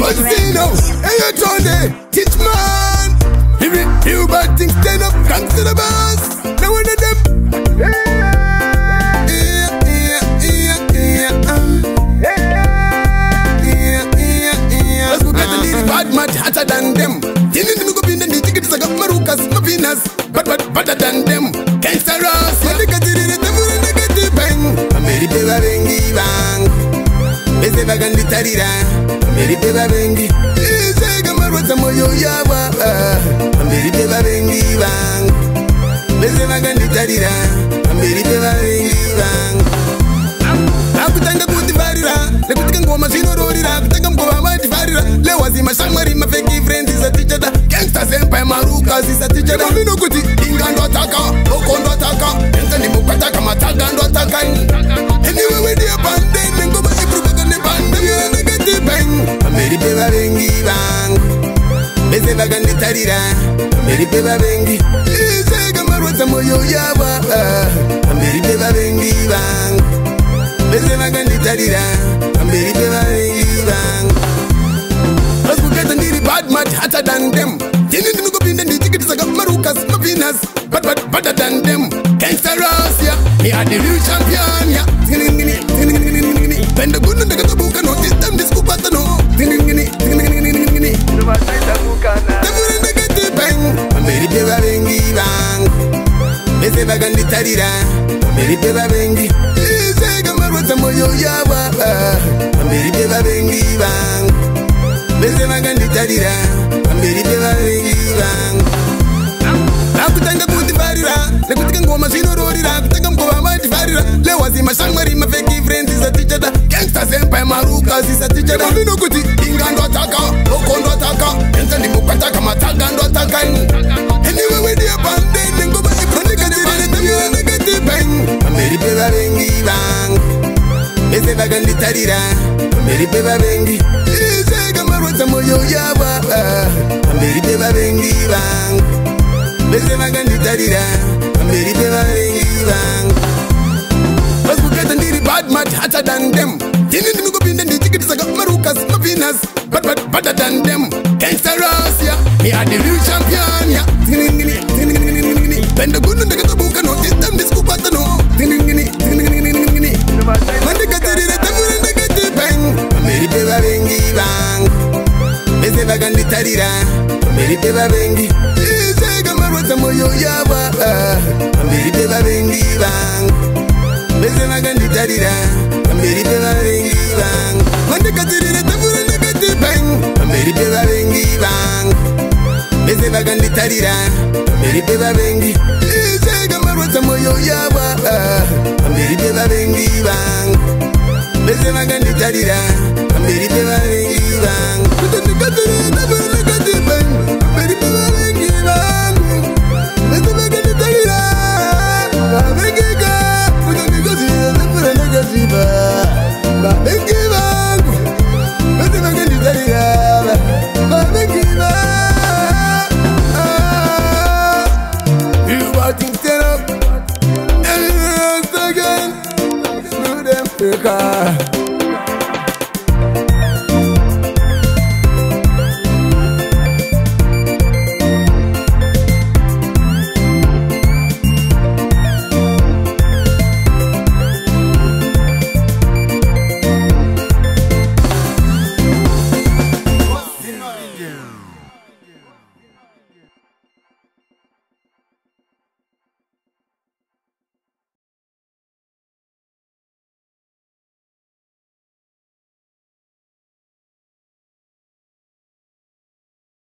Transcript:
Butino, hey, you Tony, teach man. Hear it, hear bad things, stand up, come to the boss. Now one of them. Hotter than them. Tinin mi go bin and the ticket is a gap marukas, no Venus. But but better than them. vese vakanditarira pamberi pevavengi saikamarwadza mwoyo yava pamberi pevavengi vangu vese vakanditarira pamberi pevavengi vangu akutanga kutivarira nekuti kangoma zvinororira kutanga mugova vativarira lewazi mashamwari mafeki frenzi satichada gangsta zempa maruka zisatichada vino kuti ingandwa dzaka okondo kutarira pamberi pevavengi saikamarwadza mwoyo yava pamberi pevavengi vangu vese vakanditarira pamberi pevavengi vangu vazikukaita ndiri badmat hata dandem ini ndinokopinda ndichiketesaka marukas mavenus badbadadandem kanstarasia ihadeliu champion bose vakanditarira pamberi pevavengi sekamarwadza mwoyo yava pamberi pevavengi vangu vese vakanditarira pamberi pevavengi vangu vakutanga kutifarira nekuti kangoma zvinororira kutanga mukova vatifarira lehwazi mashamwari mafeki frenzi satichada gangsta sempa maruka zisatichada inokuti kuzvitarira pamberi pevavengi izekamarwadza mwoyo yava pamberi pevavengi vangu vese vakanditarira pamberi pevavengi vangu vazikukaita ndiri badmat hatadan dem tini ndinokupinda ndichikitisaka marukas mavenus badadan dem kaisarasia miadeviu champion ya bendegunu ndakatobuka no ndisikukwata no mandikatirireta pamberi pevavengi vangu vese vakanditarira pamberi pevavengi isekamarwadza mwoyo yava pamberi ah. pevavengi vangu vese vakanditarira pamberi pevavengi vangu vandigadzirire tafura nekatepani pamberi pevavengi vangu vese vakanditarira pamberi pevavengi isekamarwadza mwoyo yava pamberi ah. pevavengi vangu vese vanganditarira pamberi pevavengi vangu Ah.